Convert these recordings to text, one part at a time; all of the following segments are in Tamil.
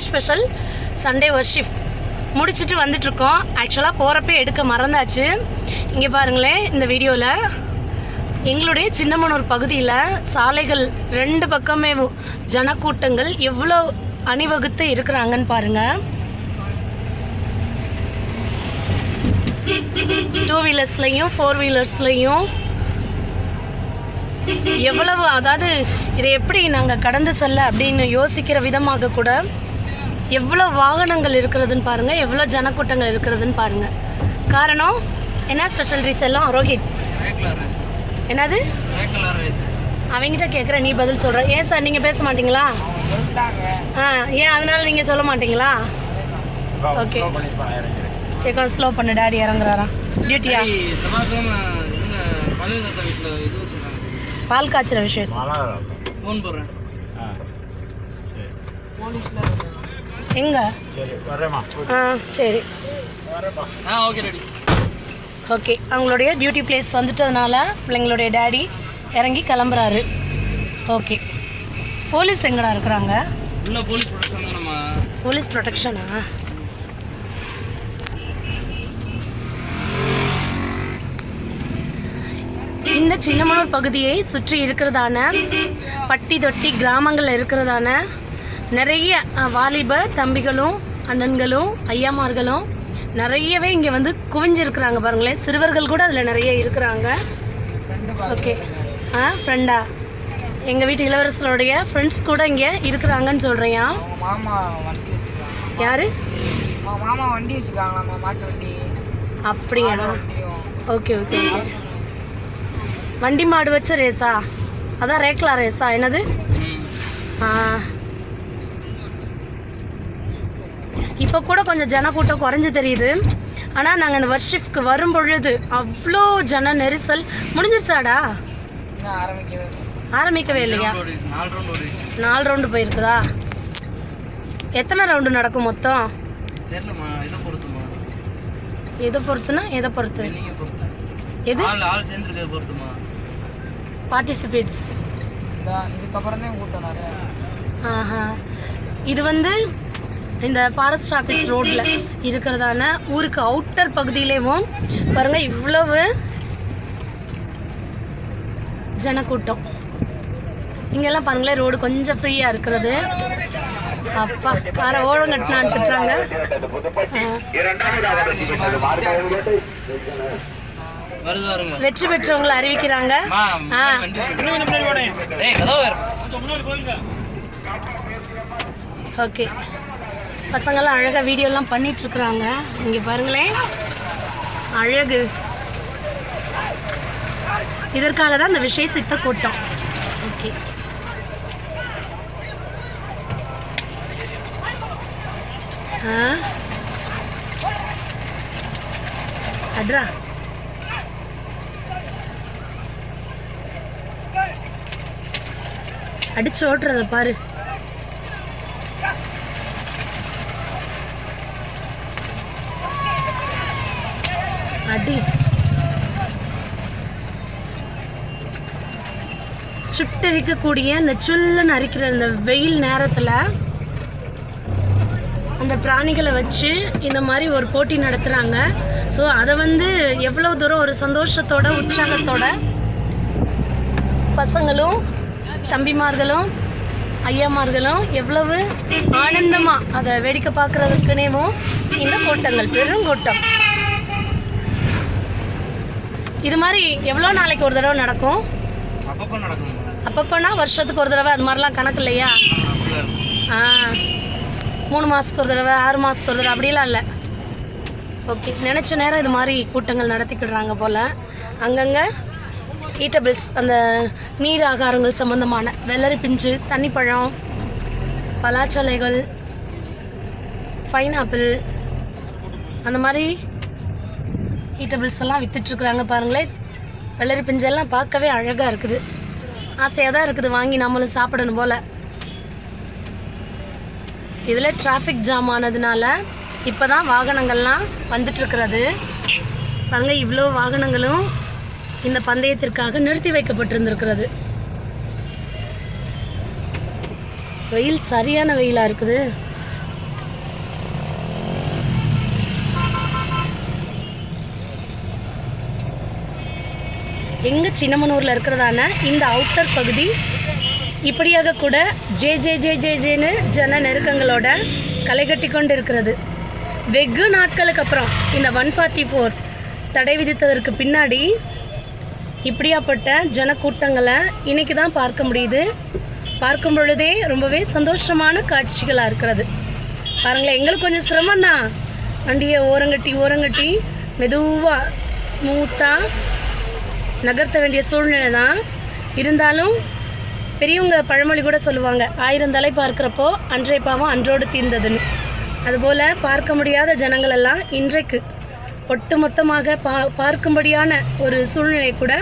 ஸ்பெஷல் சண்டே ஒர்ஷிப் முடிச்சுட்டு வந்துட்ருக்கோம் ஆக்சுவலாக போகிறப்பே எடுக்க மறந்தாச்சு. இங்கே பாருங்களேன் இந்த வீடியோவில் எங்களுடைய சின்னமனூர் பகுதியில் சாலைகள் ரெண்டு பக்கமே ஜனக்கூட்டங்கள் எவ்வளோ அணிவகுத்து இருக்கிறாங்கன்னு பாருங்கள் டூ வீலர்ஸ்லையும் ஃபோர் வீலர்ஸ்லையும் எவ்வளவு அதாவது இதை எப்படி நாங்கள் கடந்து செல்ல அப்படின்னு யோசிக்கிற விதமாக கூட எவ்வளோ வாகனங்கள் இருக்கிறதுன்னு பாருங்கள் எவ்வளோ ஜனக்கூட்டங்கள் இருக்கிறதுன்னு பாருங்கள் காரணம் என்ன ஸ்பெஷல் ரீச் எல்லாம்? ரோஹித். என்னது? அவங்ககிட்ட கேட்குற நீ பதில் சொல்கிற ஏன் சார் நீங்கள் பேச மாட்டீங்களா? ஆ ஏன் அதனால நீங்கள் சொல்ல மாட்டீங்களா? ஓகே சரி கொஞ்சம் ஸ்லோ பண்ணு டாடி இறங்குறாரா? டியூட்டியா பால் காய்ச்சுற விஷயம். ஃபோன் போடுறேன். எங்க? ஆ சரி. ஆ ஓகே ரெடி ஓகே அவங்களுடைய டியூட்டி பிளேஸ் வந்துட்டதுனால பிள்ளைங்களுடைய டேடி இறங்கி கிளம்புறாரு. ஓகே போலீஸ் எங்கடா இருக்கிறாங்க? உள்ள போலீஸ் ப்ரொடெக்ஷன் தான் நம்ம போலீஸ் ப்ரொடெக்ஷனா இந்த சின்னமனூர் பகுதியை சுற்றி இருக்கிறதான பட்டி தொட்டி கிராமங்களில் இருக்கிறதான நிறைய வாலிப தம்பிகளும் அண்ணன்களும் ஐயாமார்களும் நிறையவே இங்கே வந்து குவிஞ்சிருக்கிறாங்க பாருங்களேன். சிறுவர்கள் கூட அதில் நிறைய இருக்கிறாங்க. ஓகே ஆ ஃப்ரெண்டா எங்கள் வீட்டு இளவரசருடைய ஃப்ரெண்ட்ஸ் கூட இங்கே இருக்கிறாங்கன்னு சொல்கிறியா யாரு? மாமா வண்டி வச்சிருக்காங்களாமா மாட்டு வண்டி. அப்படியா? ஓகே ஓகே வண்டி மாடு வச்ச ரேஸா? அதான் ரேக்லா ரேஸா? என்னது? ஆ. இப்போ கூட கொஞ்சம் ஜனக்கூட்டம் குறைஞ்சு தெரியுது. ஆனால் நாங்கள் இந்த வர்ஷிப்க்கு வரும் பொழுது அவ்வளோ ஜன நெரிசல். முடிஞ்சிருச்சாடா? ஆரம்பிக்கவே இல்லை. ஆரம்பிக்கவே இல்லையா? நாலு ரவுண்ட் ஓடிச்சு நாலு ரவுண்டு போயிருக்குதா? எத்தனை ரவுண்டு நடக்கும் மொத்தம்? தெரியலம்மா. இதை பொறுத்துமா எதை பொறுத்துனா எதை பொறுத்து? எது? ஆள் பொறுத்துமா பார்ட்டிசிபேட்ஸ் இதுக்கப்புறம் தான் கூட்டம் ஆஹா. இது வந்து இந்த ஃபாரஸ்ட் ஆஃபீஸ் ரோட்டில் இருக்கிறதான ஊருக்கு அவுட்டர் பகுதியிலேயும் பாருங்க இவ்வளவு ஜனக்கூட்டம். இங்கெல்லாம் பாருங்களேன் ரோடு கொஞ்சம் ஃப்ரீயாக இருக்கிறது. அப்பா காரை திட்டுறாங்க வருது வருங்க வெற்றி பெற்றவங்களை அறிவிக்கிறாங்க. ஓகே. பசங்கள்லாம் அழகாக வீடியோலாம் பண்ணிகிட்ருக்குறாங்க இங்கே பாருங்களேன். அழகு. இதற்காக தான் இந்த விசேஷித்த கூட்டம். ஓகே. ஆ? அட்ரா. அடிச்சு ஓட்டுறத பாரு. அடி. சுட்டரிக்கக்கூடிய இந்த சுல்லுன்னு அரிக்கிற இந்த வெயில் நேரத்தில் அந்த பிராணிகளை வச்சு இந்த மாதிரி ஒரு போட்டி நடத்துகிறாங்க ஸோ அதை வந்து எவ்வளோ தூரம் ஒரு சந்தோஷத்தோட உற்சாகத்தோட பசங்களும் தம்பிமார்களும் ஐயாமார்களும் எவ்வளவு ஆனந்தமாக அதை வேடிக்கை பார்க்குறதுக்குனேவும் இந்த கூட்டங்கள் பெருங்கூட்டம் இது மாதிரி எவ்வளோ நாளைக்கு ஒரு தடவை நடக்கும்? அப்பப்போ நடக்கும். அப்பப்போனா வருஷத்துக்கு ஒரு தடவை அது மாதிரிலாம் கணக்கு இல்லையா. ஆ மூணு மாதத்துக்கு ஒரு தடவை ஆறு மாதத்துக்கு ஒரு தடவை அப்படிலாம் இல்லை. ஓகே நினச்ச நேரம் இது மாதிரி கூட்டங்கள் நடத்திக்கிடுறாங்க போல். அங்கங்கே ஈட்டபிள்ஸ் அந்த நீர் ஆகாரங்கள் சம்மந்தமான வெள்ளரி பிஞ்சு தண்ணிப்பழம் பலாச்சோலைகள் பைனாப்பிள் அந்த மாதிரி ஈட்டபிள்ஸ் எல்லாம் விற்றுட்ருக்குறாங்க பாருங்களேன் வெள்ளரி பிஞ்செல்லாம் பார்க்கவே அழகாக இருக்குது. ஆசையாக தான் இருக்குது வாங்கி நம்மளும் சாப்பிடணும் போல். இதில் டிராஃபிக் ஜாம் ஆனதுனால இப்போ தான் வாகனங்கள்லாம் வந்துட்டுருக்கிறது. பாருங்கள் இவ்வளோ வாகனங்களும் இந்த பந்தயத்திற்காக நிறுத்தி வைக்கப்பட்டிருந்திருக்கிறது. வெயில் சரியான வெயிலாக இருக்குது. எங்கள் சின்னமனூரில் இருக்கிறதான இந்த அவுட்டர் பகுதி இப்படியாக கூட ஜே ஜே ஜே ஜே ஜேன்னு ஜன நெருக்கங்களோட களை கட்டி கொண்டு இருக்கிறது வெகு நாட்களுக்கு அப்புறம் இந்த ஒன் ஃபார்ட்டி ஃபோர் தடை விதித்ததற்கு பின்னாடி இப்படியாப்பட்ட ஜனக்கூட்டங்களை இன்னைக்கு தான் பார்க்க முடியுது. பார்க்கும் பொழுதே ரொம்பவே சந்தோஷமான காட்சிகளாக இருக்கிறது. பாருங்களேன் எங்களுக்கு கொஞ்சம் சிரமம்தான். வண்டியை ஓரங்கட்டி ஓரங்கட்டி மெதுவாக ஸ்மூத்தாக நகர்த்த வேண்டிய சூழ்நிலை தான் இருந்தாலும் பெரியவங்க பழமொழி கூட சொல்லுவாங்க ஆயிரம் தலை பார்க்குறப்போ அன்றைய பாவம் அன்றோடு தீர்ந்ததுன்னு. அதுபோல் பார்க்க முடியாத ஜனங்களெல்லாம் இன்றைக்கு ஒட்டுமொத்தமாக பா பார்க்கும்படியான ஒரு சூழ்நிலை கூட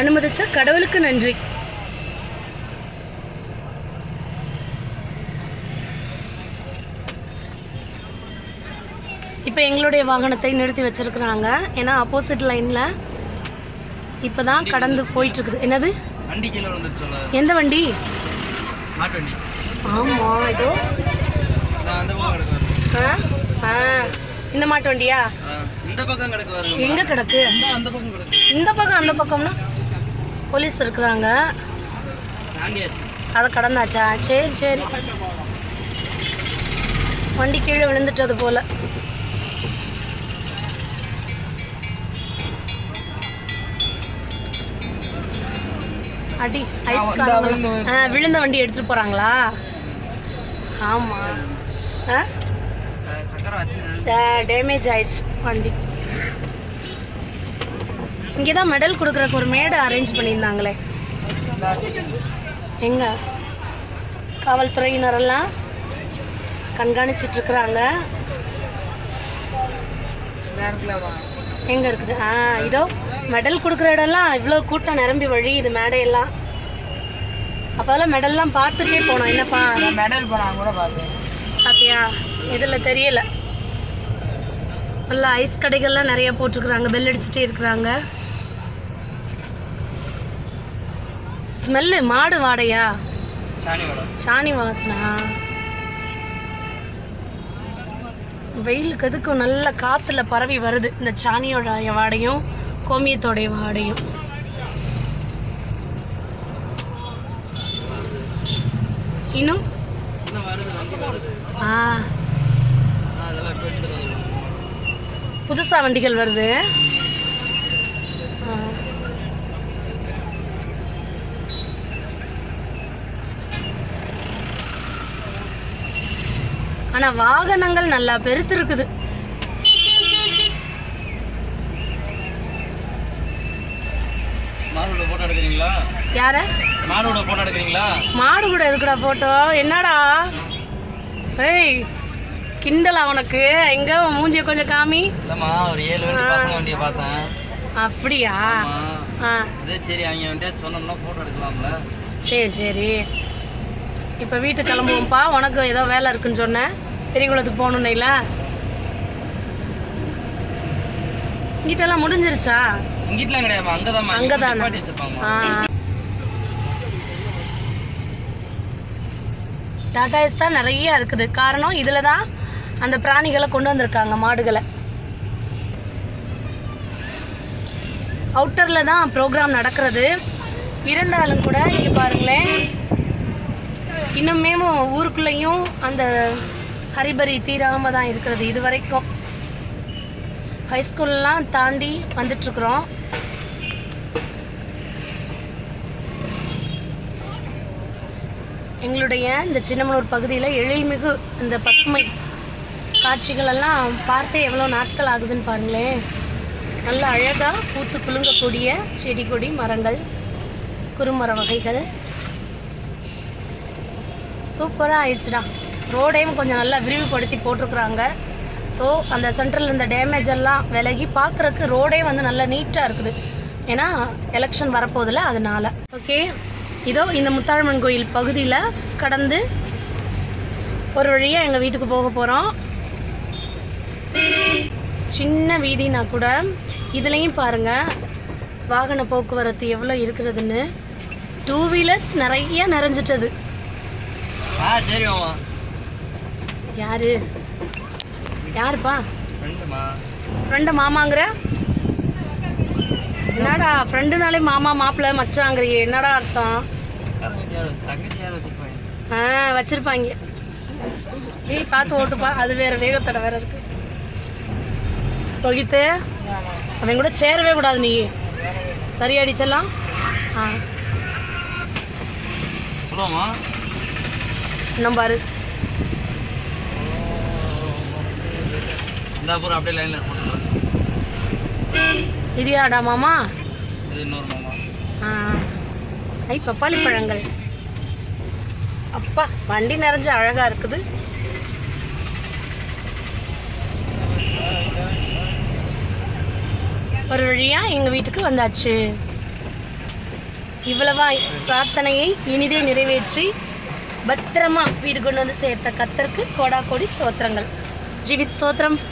அனுமதிச்ச கடவுளுக்கு நன்றி. இப்போ எங்களுடைய வாகனத்தை நிறுத்தி வச்சுருக்குறாங்க. ஏன்னா ஆப்போசிட் லைனில் இப்போ தான் கடந்து போயிட்டு இருக்குது என்னது? வண்டி கீழே விழுந்துருச்சோல எந்த வண்டி? ஆமாம் இதோ. ஆ இந்த மாட்டு வண்டியா? இந்த பக்கம் கிடக்கு எங்கே கிடக்கு? இந்த பக்கம் அந்த பக்கம்னா? போலீஸ் இருக்கிறாங்க. அதை கடந்தாச்சா? சரி சரி. வண்டி கீழே விழுந்துட்டது போல. அடி ஐஸ்? விழுந்த வண்டி எடுத்துட்டு போறாங்களா? ஆமா. டேமேஜ் ஆயிடுச்சு வண்டி. இங்கே தான் மெடல் கொடுக்குறக்கு ஒரு மேடை அரேஞ்ச் பண்ணியிருந்தாங்களே. எங்க? காவல்துறையினரெல்லாம் கண்காணிச்சிட்டு இருக்கிறாங்க. எங்க இருக்குது? ஆ இதோ மெடல் கொடுக்குற இடம்லாம் இவ்வளோ கூட்டம் நிரம்பி வழியுது மேடையெல்லாம். அப்போதெல்லாம் மெடல்லாம் பார்த்துட்டே போனோம். என்னப்பா? மெடல் பண்ணாங்க கூட பார்த்தேன் பாத்தியா? இதில் தெரியல. நல்லா ஐஸ் கடைகள்லாம் நிறைய போட்டிருக்குறாங்க. பெல் அடிச்சுட்டே இருக்கிறாங்க. ஸ்மெல்லு மாடு வாடையா? சாணி வாசனா? வெயிலுக்கு எதுக்கும் நல்ல காத்துல பரவி வருது. இந்த சாணியோட வாடையும் கோமியத்தோடைய வாடையும். இன்னும்? ஆ. நான் அதெல்லாம் இப்போ எடுத்து வருது புதுசா வண்டிகள் வருது ஆ. ஆனா வாகனங்கள் நல்லா பெருத்து இருக்குது யார? மாடோட போட்டோ எடுக்கிறீங்களா? மாடு கூட எதுக்குடா போட்டோ? என்னடா? ஏய் கிண்டலா உனக்கு. எங்க மூஞ்சிய கொஞ்சம் காமி. இல்லைம்மா ஒரு ஏழு வண்டி பசங்க வண்டியை பார்த்தேன். அப்படியா? அதே சரி அவங்க வந்துட்டு சொன்னோம்னா போட்டோ எடுக்கலாம்ல. சரி சரி. இப்போ வீட்டுக்கு கிளம்புவோம்ப்பா. உனக்கு ஏதோ வேலை இருக்குன்னு சொன்னேன். பெரியகுளத்துக்கு போகணுன்னைல இங்கிட்டெல்லாம் முடிஞ்சிருச்சா? இங்கிட்டலாம் கிடையாதுமா அங்கதான்? அங்கதானா? டாடா ஏஸ் தான் நிறைய இருக்குது. காரணம் இதில் தான் அந்த பிராணிகளை கொண்டு வந்திருக்காங்க மாடுகளை. அவுட்டரில் தான் ப்ரோக்ராம் நடக்கிறது. இருந்தாலும் கூட இங்கே பாருங்களேன். இன்னுமே ஊருக்குள்ளேயும் அந்த ஹரிபரி தீராம தான் இருக்கிறது இது வரைக்கும் ஹைஸ்கூல்லாம் தாண்டி வந்துட்டுருக்குறோம். எங்களுடைய இந்த சின்னமனூர் பகுதியில் எழில்மிகு இந்த பசுமை காட்சிகளெல்லாம் பார்த்தே எவ்வளோ நாட்கள் ஆகுதுன்னு பாருங்களேன். நல்ல அழகாக பூத்து குலுங்கக்கூடிய செடி கொடி மரங்கள் குறுமர வகைகள். சூப்பராக ஆயிடுச்சுடா. ரோடையும் கொஞ்சம் நல்லா விரிவுபடுத்தி போட்டிருக்குறாங்க. ஸோ அந்த சென்ட்ரல் இந்த டேமேஜ் எல்லாம் விலகி பார்க்குறக்கு ரோடே வந்து நல்லா நீட்டாக இருக்குது. ஏன்னா எலெக்ஷன் வரப்போதில்ல அதனால. ஓகே இதோ இந்த முத்தாழ்மன் கோயில் பகுதியில் கடந்து ஒரு வழியாக எங்கள் வீட்டுக்கு போக போகிறோம் சின்ன வீதினா கூட இதுலேயும் பாருங்கள் வாகன போக்குவரத்து எவ்வளோ இருக்கிறதுன்னு. டூ வீலர்ஸ் நிறைய நிறைஞ்சிட்டது. ஆ சரி யாரு? யாருப்பா? ஃப்ரெண்டு மாமாங்கிற? என்னடா ஃப்ரெண்டுனாலே மாமா மாப்பிள்ளை மச்சாங்கிறியே. என்னடா அர்த்தம்? ஆ வச்சிருப்பாங்க. ஏய் பார்த்து ஓட்டுப்பா. அது வேற வேகத்தடை வேற இருக்கு. ரோஹித்து அவன் கூட சேரவே கூடாது நீ. சரியாடிச்செல்லாம் ஆ. சொல்லுவாமா இன்னும் பாரு இந்த அப்புறம் அப்படியே லைனில் போட்டுக்கலாம் இது யாடா மாமா? இது இன்னொரு மாமா. ஆ. ஐ பப்பாளி பழங்கள். அப்பா வண்டி நிறைஞ்சு அழகா இருக்குது. ஒரு வழியா எங்க வீட்டுக்கு வந்தாச்சு. இவ்வளவா பிரார்த்தனையை இனிதே நிறைவேற்றி பத்திரமா வீடு கொண்டு வந்து சேர்த்த கத்தருக்கு கோடா கோடி ஸ்தோத்திரங்கள். ஜீவித் ஸ்தோத்திரம்.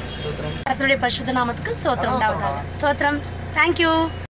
கர்த்தருடைய பரிசுத்த நாமத்துக்கு ஸ்தோத்திரம். ஸ்தோத்திரம். தேங்க்யூ